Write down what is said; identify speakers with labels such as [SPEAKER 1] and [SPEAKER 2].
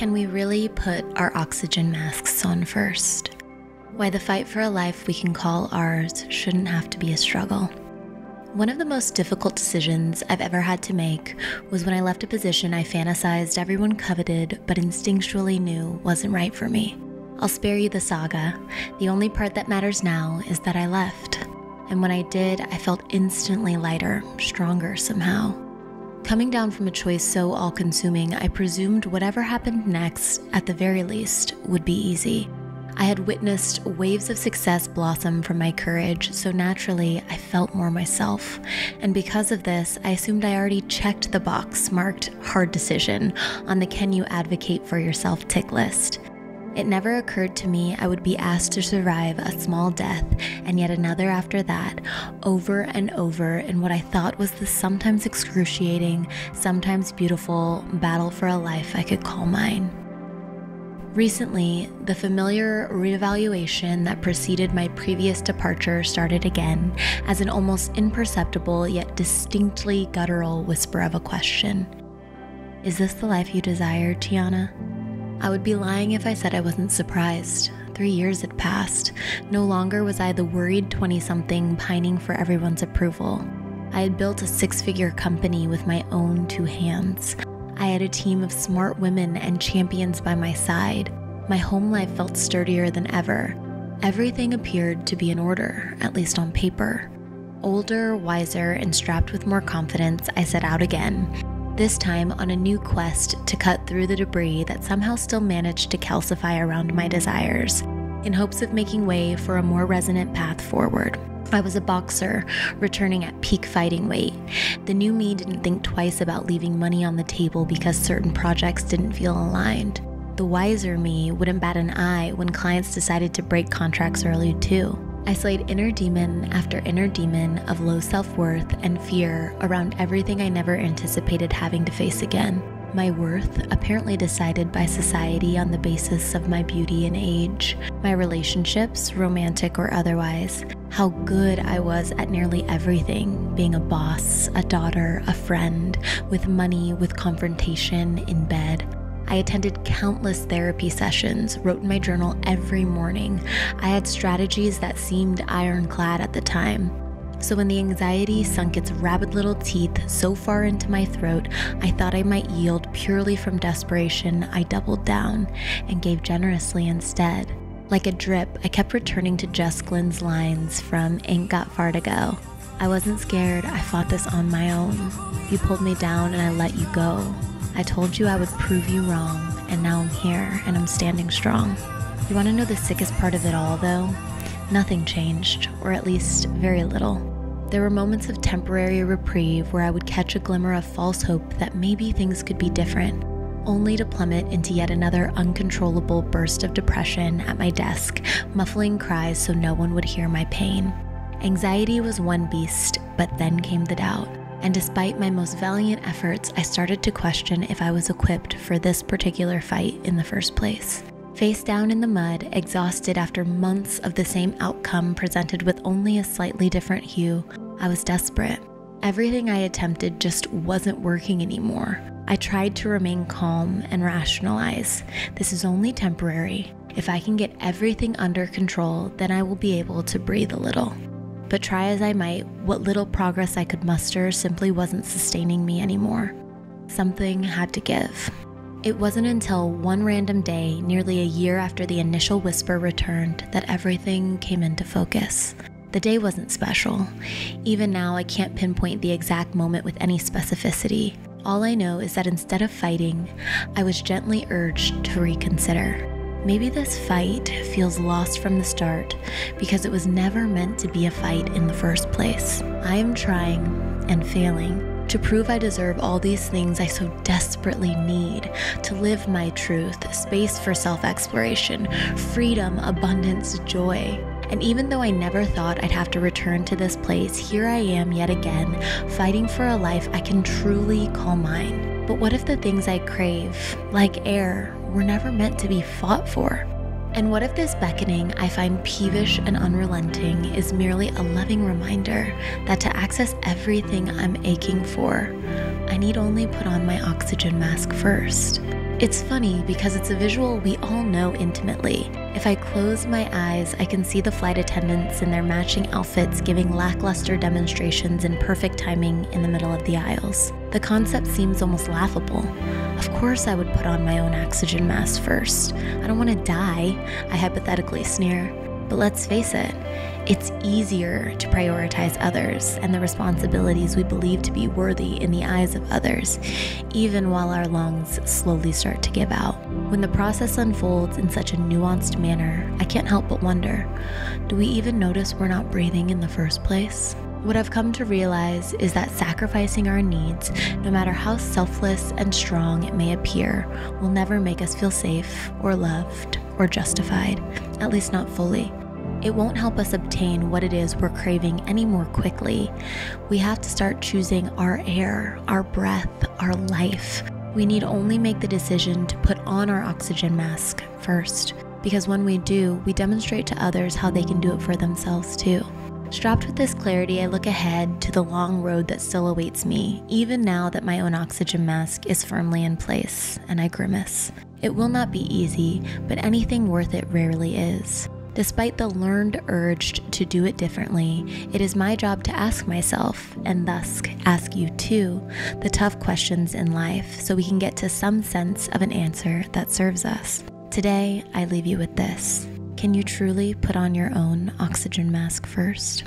[SPEAKER 1] Can we really put our oxygen masks on first? Why the fight for a life we can call ours shouldn't have to be a struggle. One of the most difficult decisions I've ever had to make was when I left a position I fantasized everyone coveted but instinctually knew wasn't right for me. I'll spare you the saga. The only part that matters now is that I left. And when I did, I felt instantly lighter, stronger somehow. Coming down from a choice so all consuming, I presumed whatever happened next, at the very least, would be easy. I had witnessed waves of success blossom from my courage, so naturally I felt more myself. And because of this, I assumed I already checked the box marked hard decision on the Can You Advocate for Yourself tick list. It never occurred to me I would be asked to survive a small death and yet another after that, over and over in what I thought was the sometimes excruciating, sometimes beautiful battle for a life I could call mine. Recently, the familiar reevaluation that preceded my previous departure started again as an almost imperceptible yet distinctly guttural whisper of a question Is this the life you desire, Tiana? I would be lying if I said I wasn't surprised. Three years had passed. No longer was I the worried 20 something pining for everyone's approval. I had built a six figure company with my own two hands. I had a team of smart women and champions by my side. My home life felt sturdier than ever. Everything appeared to be in order, at least on paper. Older, wiser, and strapped with more confidence, I set out again, this time on a new quest to cut through the debris that somehow still managed to calcify around my desires, in hopes of making way for a more resonant path forward. I was a boxer, returning at peak fighting weight. The new me didn't think twice about leaving money on the table because certain projects didn't feel aligned. The wiser me wouldn't bat an eye when clients decided to break contracts early, too. I slayed inner demon after inner demon of low self worth and fear around everything I never anticipated having to face again. My worth, apparently decided by society on the basis of my beauty and age, my relationships, romantic or otherwise, how good I was at nearly everything being a boss, a daughter, a friend, with money, with confrontation, in bed. I attended countless therapy sessions, wrote in my journal every morning. I had strategies that seemed ironclad at the time. So when the anxiety sunk its rabid little teeth so far into my throat, I thought I might yield purely from desperation. I doubled down and gave generously instead. Like a drip, I kept returning to Jess Glynne's lines from Ain't Got Far to Go. I wasn't scared, I fought this on my own. You pulled me down and I let you go. I told you I would prove you wrong, and now I'm here and I'm standing strong. You want to know the sickest part of it all, though? Nothing changed, or at least very little. There were moments of temporary reprieve where I would catch a glimmer of false hope that maybe things could be different, only to plummet into yet another uncontrollable burst of depression at my desk, muffling cries so no one would hear my pain. Anxiety was one beast, but then came the doubt and despite my most valiant efforts, I started to question if I was equipped for this particular fight in the first place. Face down in the mud, exhausted after months of the same outcome presented with only a slightly different hue, I was desperate. Everything I attempted just wasn't working anymore. I tried to remain calm and rationalize. This is only temporary. If I can get everything under control, then I will be able to breathe a little. But try as I might, what little progress I could muster simply wasn't sustaining me anymore. Something had to give. It wasn't until one random day, nearly a year after the initial whisper returned, that everything came into focus. The day wasn't special. Even now, I can't pinpoint the exact moment with any specificity. All I know is that instead of fighting, I was gently urged to reconsider. Maybe this fight feels lost from the start because it was never meant to be a fight in the first place. I am trying and failing to prove I deserve all these things I so desperately need to live my truth, space for self exploration, freedom, abundance, joy. And even though I never thought I'd have to return to this place, here I am yet again, fighting for a life I can truly call mine. But what if the things I crave, like air, were never meant to be fought for. And what if this beckoning I find peevish and unrelenting is merely a loving reminder that to access everything I'm aching for, I need only put on my oxygen mask first? It's funny because it's a visual we all know intimately. If I close my eyes, I can see the flight attendants in their matching outfits giving lackluster demonstrations in perfect timing in the middle of the aisles. The concept seems almost laughable. Of course, I would put on my own oxygen mask first. I don't want to die, I hypothetically sneer. But let's face it, it's easier to prioritize others and the responsibilities we believe to be worthy in the eyes of others, even while our lungs slowly start to give out. When the process unfolds in such a nuanced manner, I can't help but wonder do we even notice we're not breathing in the first place? What I've come to realize is that sacrificing our needs, no matter how selfless and strong it may appear, will never make us feel safe or loved or justified, at least not fully. It won't help us obtain what it is we're craving any more quickly. We have to start choosing our air, our breath, our life. We need only make the decision to put on our oxygen mask first, because when we do, we demonstrate to others how they can do it for themselves too. Strapped with this clarity, I look ahead to the long road that still awaits me, even now that my own oxygen mask is firmly in place, and I grimace. It will not be easy, but anything worth it rarely is. Despite the learned urge to do it differently, it is my job to ask myself, and thus ask you too, the tough questions in life so we can get to some sense of an answer that serves us. Today, I leave you with this Can you truly put on your own oxygen mask first?